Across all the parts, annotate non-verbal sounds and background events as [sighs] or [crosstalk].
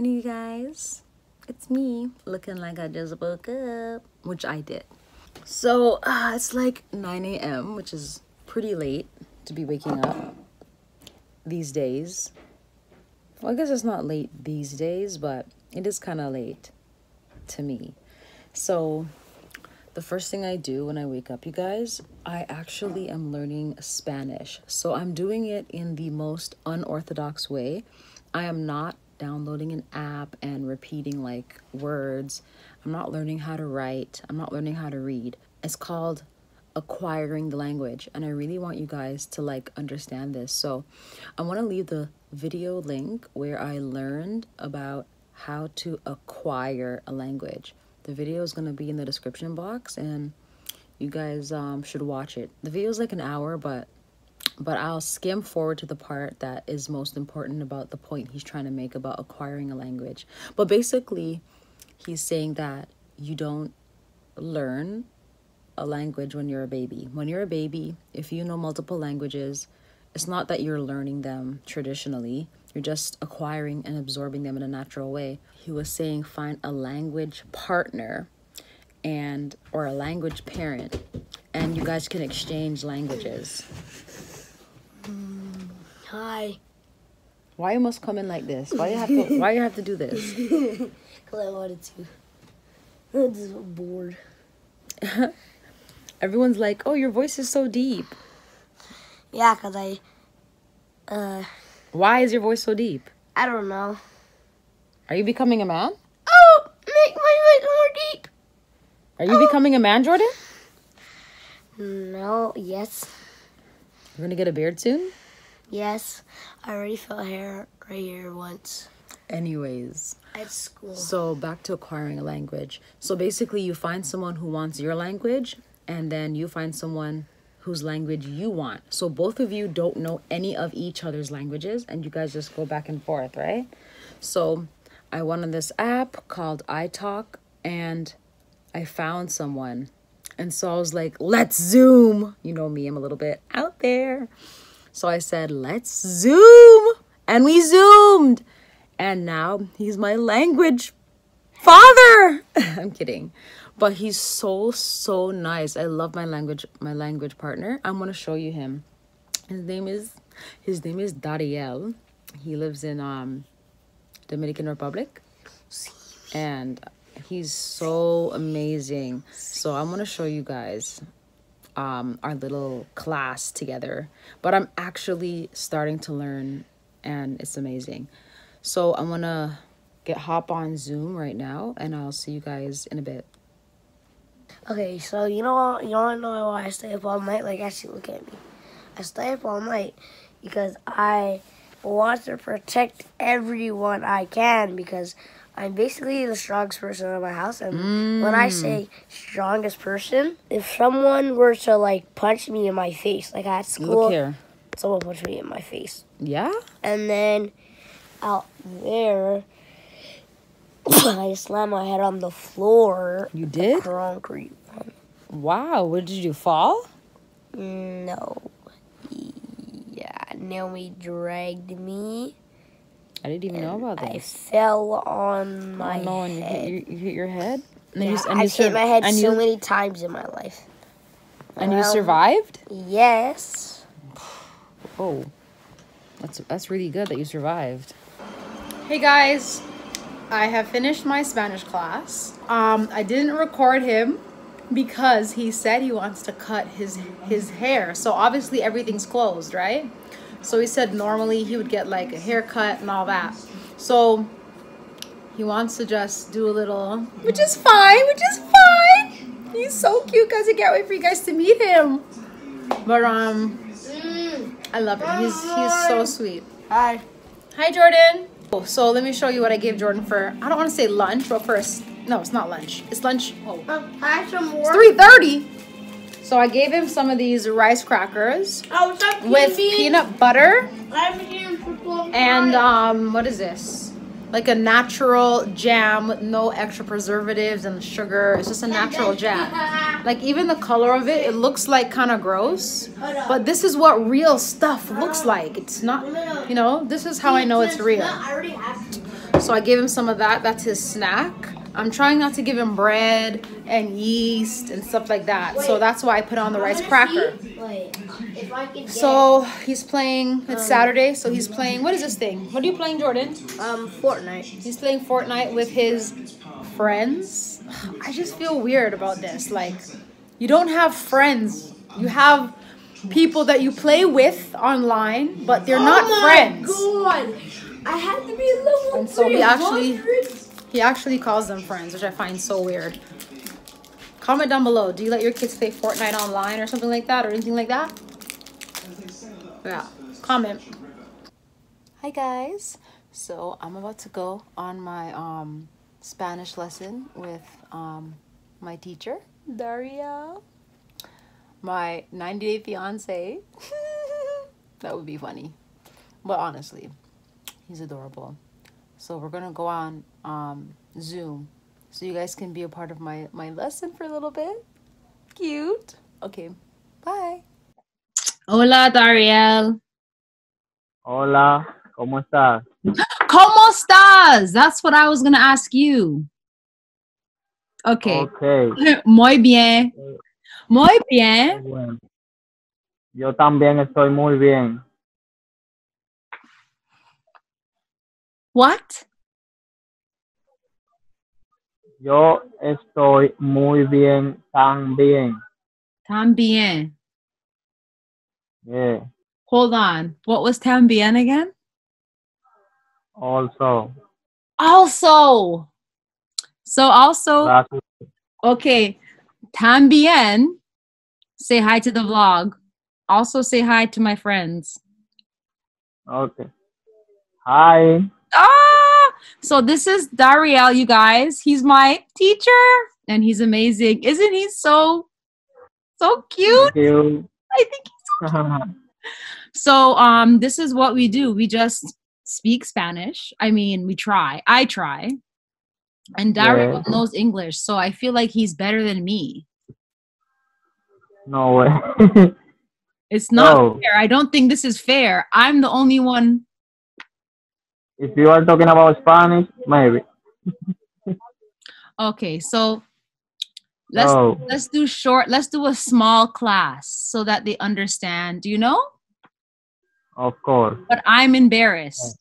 morning, you guys. It's me, looking like I just woke up, which I did. So uh, it's like 9 a.m., which is pretty late to be waking up these days. Well, I guess it's not late these days, but it is kind of late to me. So the first thing I do when I wake up, you guys, I actually am learning Spanish. So I'm doing it in the most unorthodox way. I am not downloading an app and repeating like words. I'm not learning how to write. I'm not learning how to read. It's called acquiring the language and I really want you guys to like understand this. So I want to leave the video link where I learned about how to acquire a language. The video is going to be in the description box and you guys um, should watch it. The video is like an hour, but but I'll skim forward to the part that is most important about the point he's trying to make about acquiring a language. But basically, he's saying that you don't learn a language when you're a baby. When you're a baby, if you know multiple languages, it's not that you're learning them traditionally, you're just acquiring and absorbing them in a natural way. He was saying find a language partner and or a language parent and you guys can exchange languages. Hi. Why you must come in like this? Why you have to why you have to do this? [laughs] Because I wanted to. I'm just bored. [laughs] Everyone's like, "Oh, your voice is so deep." Yeah, because I, uh, Why is your voice so deep? I don't know. Are you becoming a man? Oh, make my voice more deep. Are you becoming a man, Jordan? No, yes, You're gonna get a beard soon? Yes. I already felt hair right here once Anyways, at school. so back to acquiring a language. So basically, you find someone who wants your language, and then you find someone whose language you want. So both of you don't know any of each other's languages, and you guys just go back and forth, right? So I went on this app called italki, and I found someone. And so I was like, let's Zoom. You know me, I'm a little bit out there. So I said, let's Zoom. And we Zoomed. And now he's my language father. [laughs] I'm kidding. But he's so, so nice. I love my language, my language partner. I'm gonna show you him. His name is his name is Dariel. He lives in um Dominican Republic. And he's so amazing. So I'm gonna show you guys um our little class together. But I'm actually starting to learn and it's amazing. So I'm gonna get hop on Zoom right now and I'll see you guys in a bit. Okay, so you know, don't know why I stay up all night. Like, actually, look at me. I stay up all night because I want to protect everyone I can because I'm basically the strongest person in my house. And when I mm. say strongest person, if someone were to like punch me in my face, like at school, Look here. someone punched me in my face, Yeah? and then out there, [coughs] I slammed my head on the floor. You did? Concrete. Wow, what did you fall? No. Yeah, Naomi dragged me. I didn't even know about I this. fell on my oh no, and you head. hit, you, you hit your head? And Yeah, you, and I've hit my head and so you, many times in my life. And you survived? Yes. Oh, that's that's really good that you survived. Hey guys, I have finished my Spanish class. Um, I didn't record him because he said he wants to cut his his hair. So obviously everything's closed, right? So he said normally he would get like a haircut and all that. So he wants to just do a little, which is fine, which is fine. He's so cute, guys. I can't wait for you guys to meet him. But um, I love him. He's he's so sweet. Hi. Hi, Jordan. Oh, So let me show you what I gave Jordan for. I don't want to say lunch, but first, no, it's not lunch. It's lunch. Oh, Um, I have some more. three thirty. So I gave him some of these rice crackers Oh, with peanut butter I've been for and um, what is this? Like a natural jam with no extra preservatives and sugar. It's just a natural jam. [laughs] Like even the color of it, it looks like kind of gross, but this is what real stuff looks like. It's not, you know, this is how I know it's real. I already have. So I gave him some of that. That's his snack. I'm trying not to give him bread and yeast and stuff like that. So that's why I put on the rice cracker. Wait, if I get So he's playing, it's Saturday, so he's playing, what is this thing? What are you playing, Jordan? um Fortnite. He's playing Fortnite with his friends. [sighs] I just feel weird about this. Like, you don't have friends. You have people that you play with online, but they're not friends. god! I had to be level And so we actually he actually calls them friends, which I find so weird. Comment down below. Do you let your kids play Fortnite online or something like that or anything like that? Yeah. Comment. Hi guys. So I'm about to go on my um Spanish lesson with um my teacher, Daria. My 90 day fiance. [laughs] that would be funny. But honestly, he's adorable. So we're gonna go on um, Zoom, so you guys can be a part of my my lesson for a little bit. Cute. Okay. Bye. Hola, Dariel. Hola, ¿cómo estás? [gasps] ¿Cómo estás? That's what I was gonna ask you. Okay. Ok, [laughs] Muy bien. Muy bien. bueno. Yo también estoy muy bien. What? Yo estoy muy bien también. También. Yeah, Hold on. What was también again? also. Also. So also. Gracias. Okay, también. Say hi to the vlog. Also say hi to my friends. Okay. Hi. Ah! So this is Dariel, you guys. He's my teacher and he's amazing. Isn't he so so cute? I think so [laughs] So, um this is what we do. We just speak Spanish. I mean, we try. I try. And Dariel Yeah. knows English, so I feel like he's better than me. no way. [laughs] It's not Oh. fair. I don't think this is fair. I'm the only one. If you are talking about Spanish, maybe. [laughs] Okay, so let's Oh, let's do short. Let's do a small class so that they understand. Do you know? of course. But I'm embarrassed.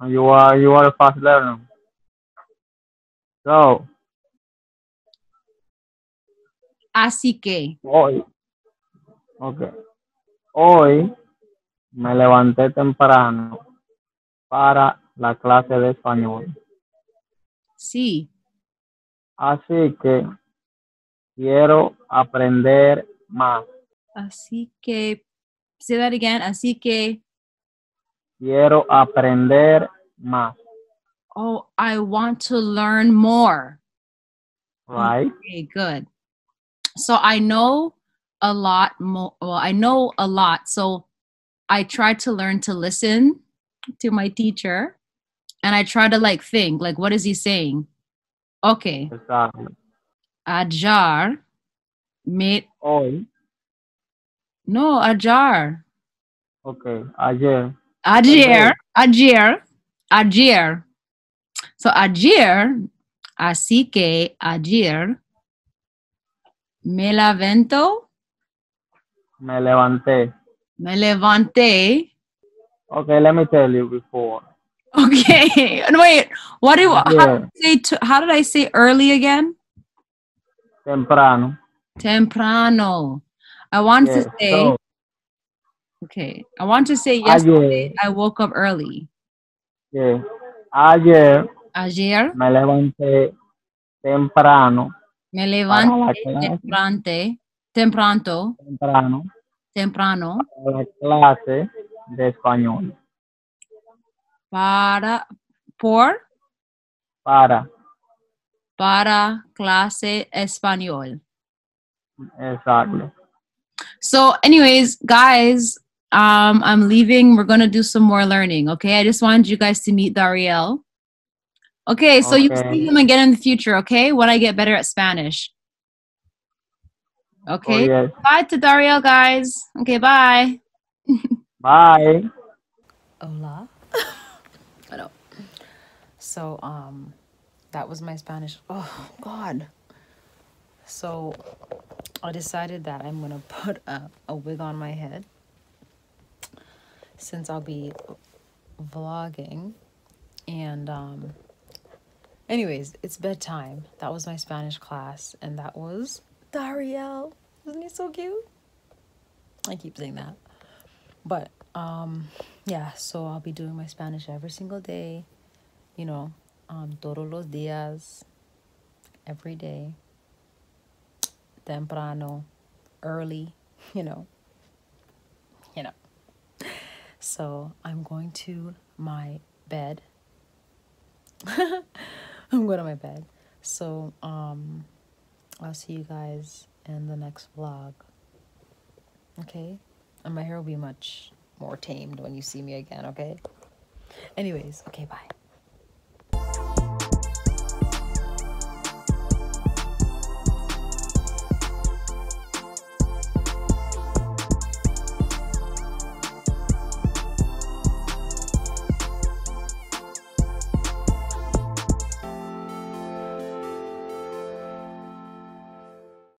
Oh, you are you are a fast learner. So, Así que. hoy, okay. Hoy me levanté temprano para la clase de español. Sí. Así que quiero aprender más. Así que. Say that again. Así que. Quiero aprender más. Oh, I want to learn more. Right? Okay, good. So I know a lot more. Well, I know a lot. So I try to learn to listen to my teacher and I try to like think, like, what is he saying? Okay. Exactly. Ajar made. Hoy, No, Ajar. okay, ayer, Ayer. Ayer. Ayer. So ayer. Así que ayer. Me lavento. me levanté. Me levanté. Okay, let me tell you before. Okay. [laughs] And wait, what do how did I say to, how did I say early again? Temprano. Temprano. I want Yeah, to say so, okay. I want to say yesterday ayer, I woke up early. yeah, ayer Ayer me levanté temprano, me levanté temprante, tempranto, temprano, temprano para la clase de español. para por Para, para clase español. exactly. So, anyways, guys, um, I'm leaving. We're gonna do some more learning. Okay, I just wanted you guys to meet Dariel. Okay, so you Okay. see him again in the future. Okay, when I get better at Spanish. Oh, Okay, yes. bye to Dariel, guys. Okay, bye. [laughs] Bye. Hola. [laughs] Hello. So um that was my Spanish. Oh god. So I decided that I'm gonna [laughs] put a, a wig on my head since I'll be vlogging and um anyways it's bedtime that was my spanish class and that was dario isn't he so cute? I keep saying that. But um yeah so i'll be doing my spanish every single day you know um todos los días every day. Temprano early [laughs] you know you know. So i'm going to my bed. [laughs] I'm going to my bed. So, um, I'll see you guys in the next vlog. Okay? And my hair will be much more tamed when you see me again, okay? Anyways, okay, bye.